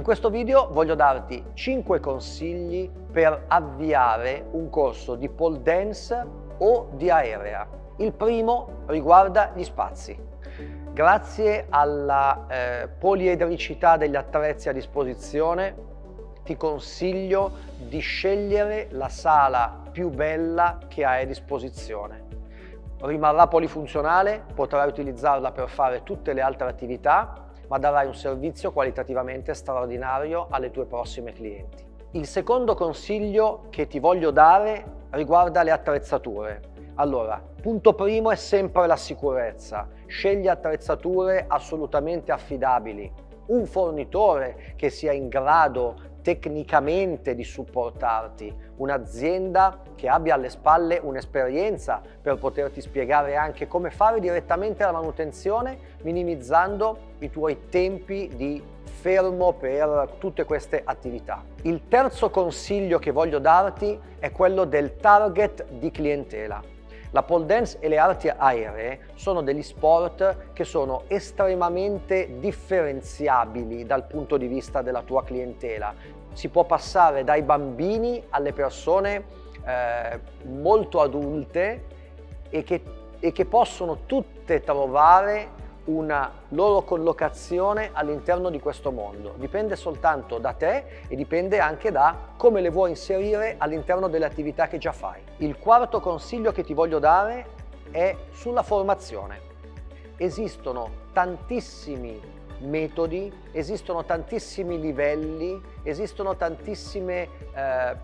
In questo video voglio darti 5 consigli per avviare un corso di pole dance o di aerea. Il primo riguarda gli spazi. Grazie alla eh, poliedricità degli attrezzi a disposizione ti consiglio di scegliere la sala più bella che hai a disposizione. Rimarrà polifunzionale, potrai utilizzarla per fare tutte le altre attività ma darai un servizio qualitativamente straordinario alle tue prossime clienti. Il secondo consiglio che ti voglio dare riguarda le attrezzature. Allora, punto primo è sempre la sicurezza. Scegli attrezzature assolutamente affidabili. Un fornitore che sia in grado tecnicamente di supportarti, un'azienda che abbia alle spalle un'esperienza per poterti spiegare anche come fare direttamente la manutenzione, minimizzando i tuoi tempi di fermo per tutte queste attività. Il terzo consiglio che voglio darti è quello del target di clientela. La pole dance e le arti aeree sono degli sport che sono estremamente differenziabili dal punto di vista della tua clientela. Si può passare dai bambini alle persone eh, molto adulte e che, e che possono tutte trovare una loro collocazione all'interno di questo mondo. Dipende soltanto da te e dipende anche da come le vuoi inserire all'interno delle attività che già fai. Il quarto consiglio che ti voglio dare è sulla formazione. Esistono tantissimi metodi, esistono tantissimi livelli, esistono tantissime eh,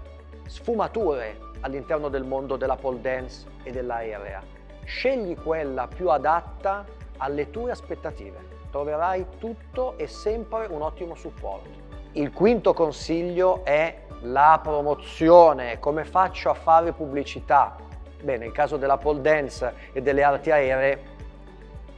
sfumature all'interno del mondo della pole dance e dell'aerea. Scegli quella più adatta alle tue aspettative. Troverai tutto e sempre un ottimo supporto. Il quinto consiglio è la promozione, come faccio a fare pubblicità? Beh, nel caso della pole dance e delle arti aeree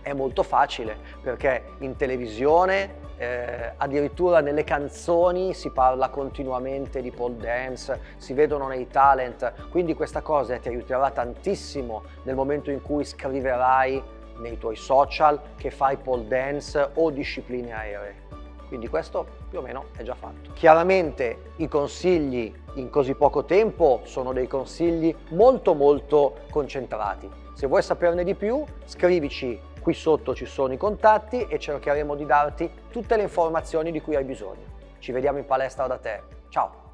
è molto facile perché in televisione, eh, addirittura nelle canzoni si parla continuamente di pole dance, si vedono nei talent, quindi questa cosa ti aiuterà tantissimo nel momento in cui scriverai nei tuoi social che fai pole dance o discipline aeree. Quindi questo più o meno è già fatto. Chiaramente i consigli in così poco tempo sono dei consigli molto molto concentrati. Se vuoi saperne di più scrivici qui sotto ci sono i contatti e cercheremo di darti tutte le informazioni di cui hai bisogno. Ci vediamo in palestra da te. Ciao!